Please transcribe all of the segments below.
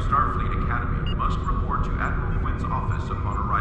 Starfleet Academy must report to Admiral Quinn's office upon arrival.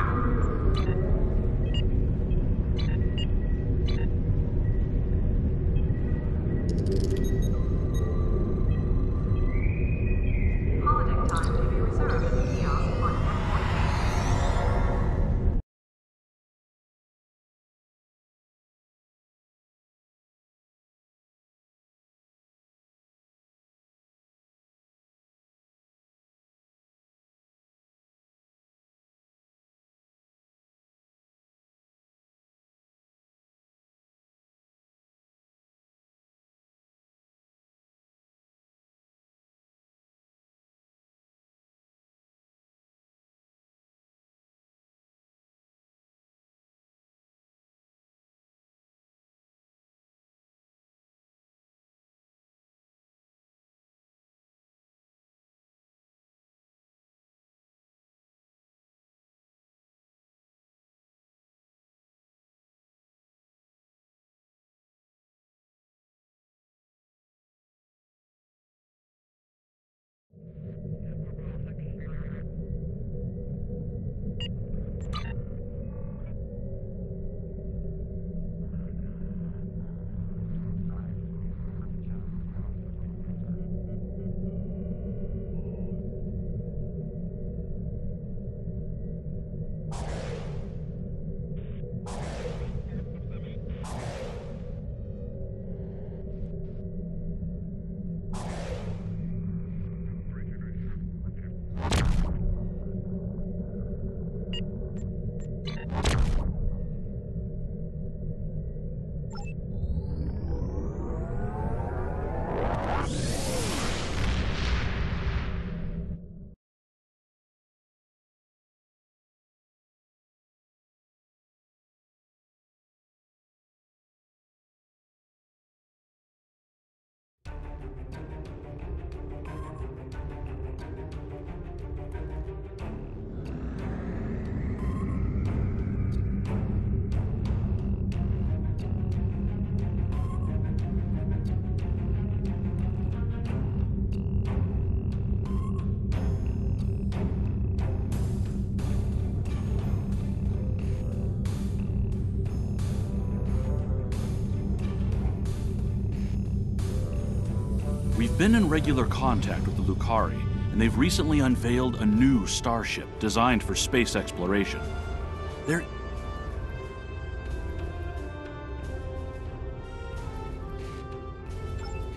Been in regular contact with the Lukari, and they've recently unveiled a new starship designed for space exploration.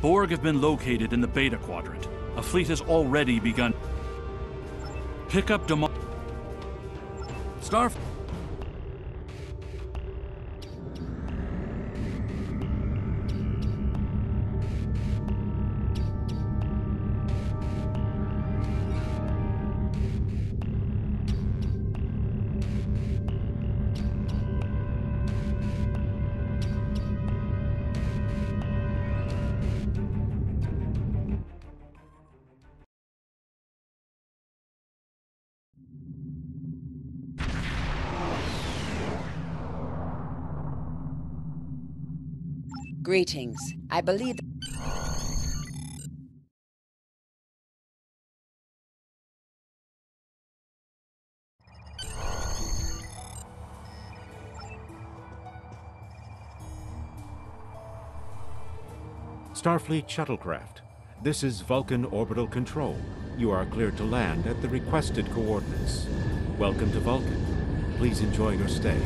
Borg have been located in the Beta Quadrant. A fleet has already begun. Pick up Demo. Starf. Greetings. I believe. Starfleet shuttlecraft. This is Vulcan Orbital Control. You are cleared to land at the requested coordinates. Welcome to Vulcan. Please enjoy your stay.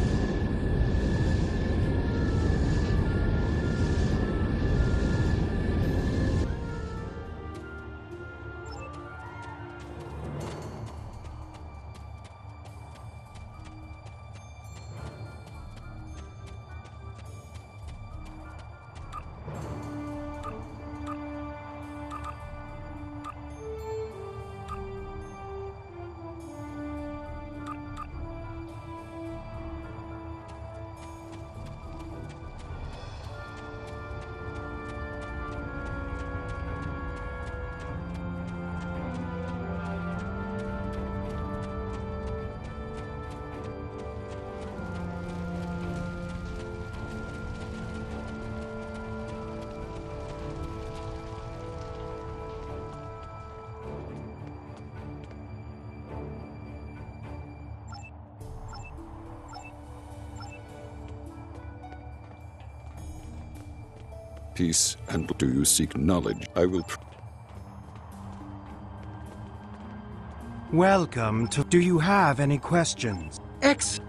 Peace and do you seek knowledge? I will. Pr- Welcome to. Do you have any questions? Ex.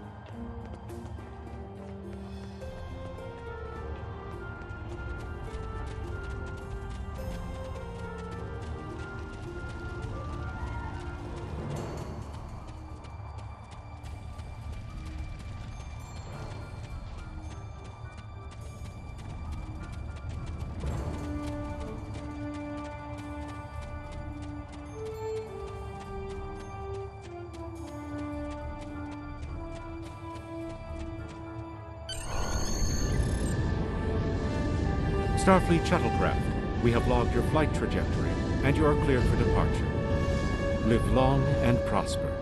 Starfleet shuttlecraft, we have logged your flight trajectory, and you are cleared for departure. Live long and prosper.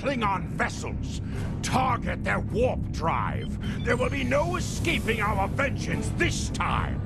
Klingon vessels. Target their warp drive. There will be no escaping our vengeance this time.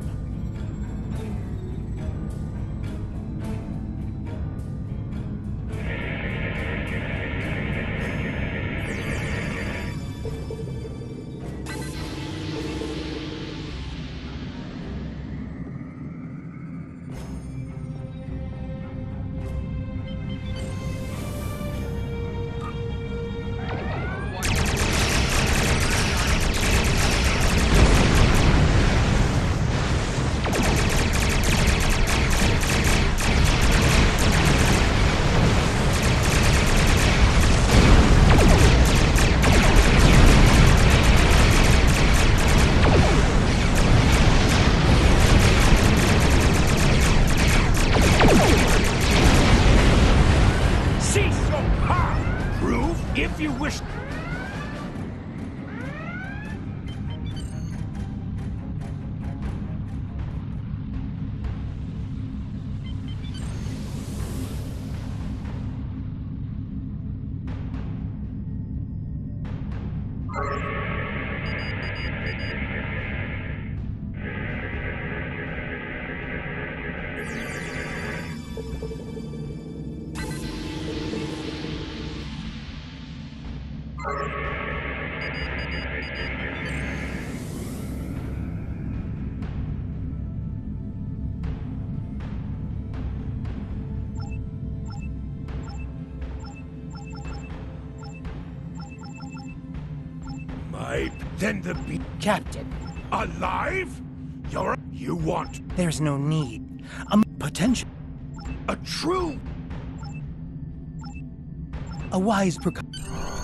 My. Then the be. Captain, Alive? You're. You want there's no need. A potential. a true. A wise precaution.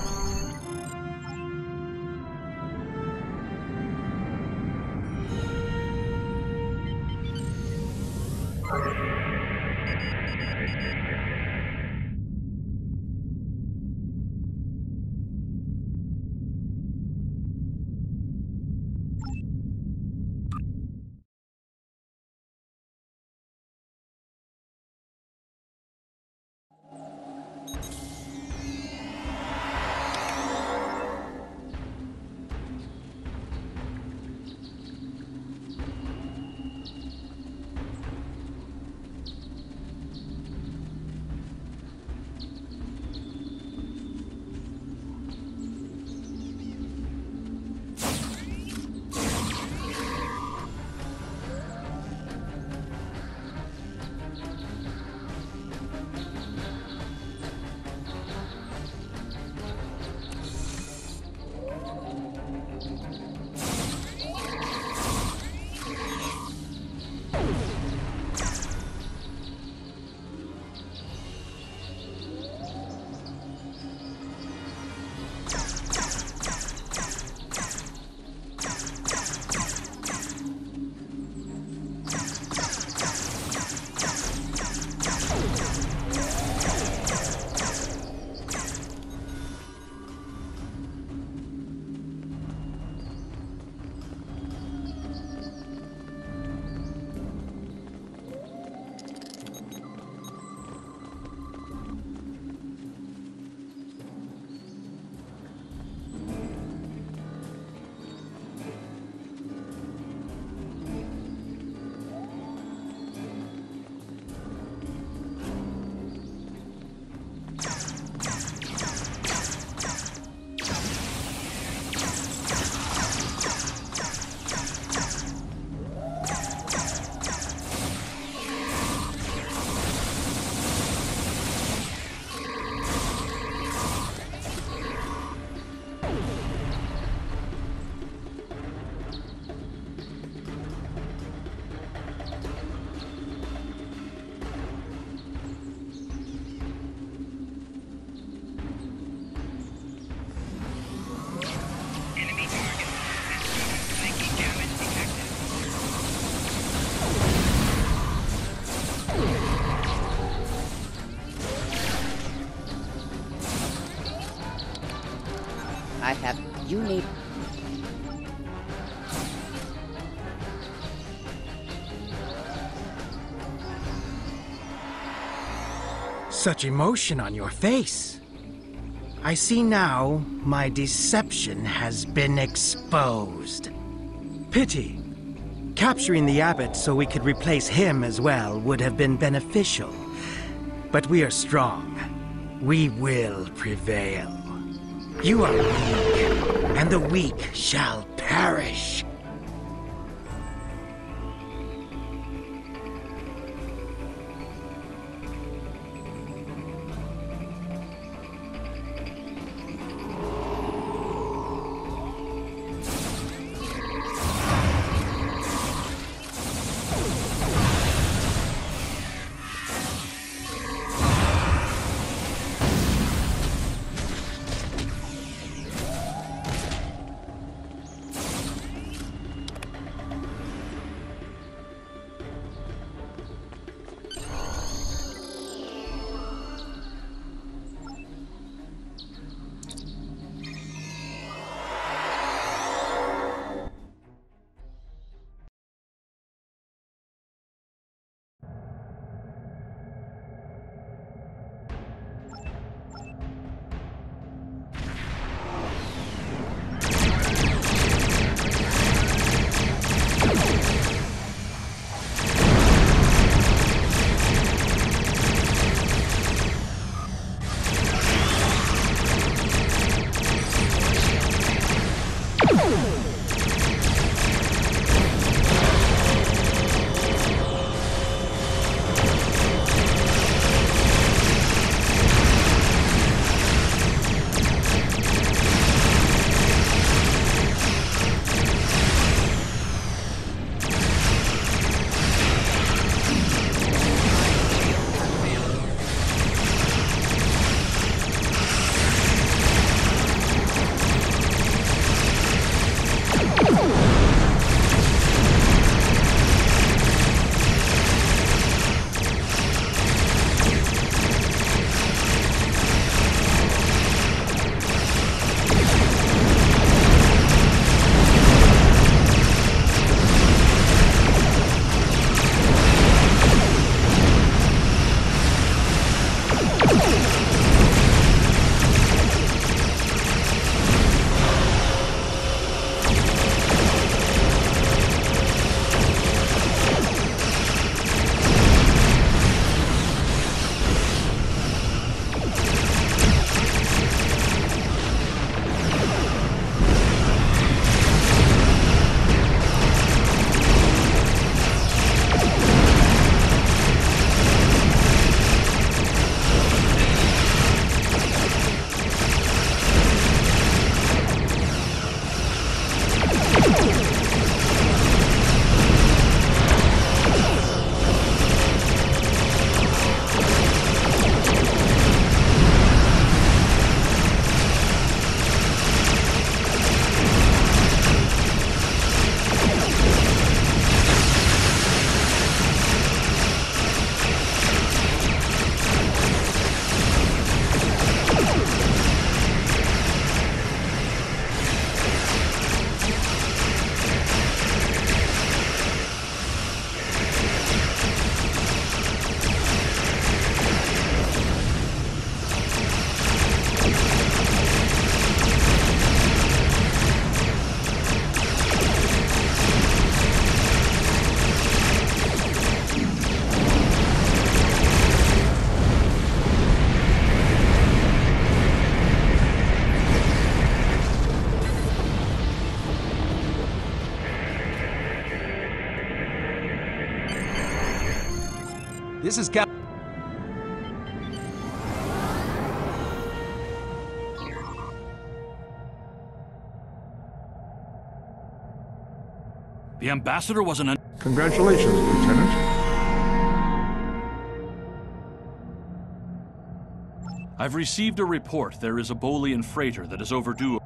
Such emotion on your face. I see now my deception has been exposed. Pity. Capturing the abbot so we could replace him as well would have been beneficial. But we are strong. We will prevail. You are weak, and the weak shall perish. This is Cap. The ambassador was an. Congratulations, Lieutenant. I've received a report there is a Bolian freighter that is overdue.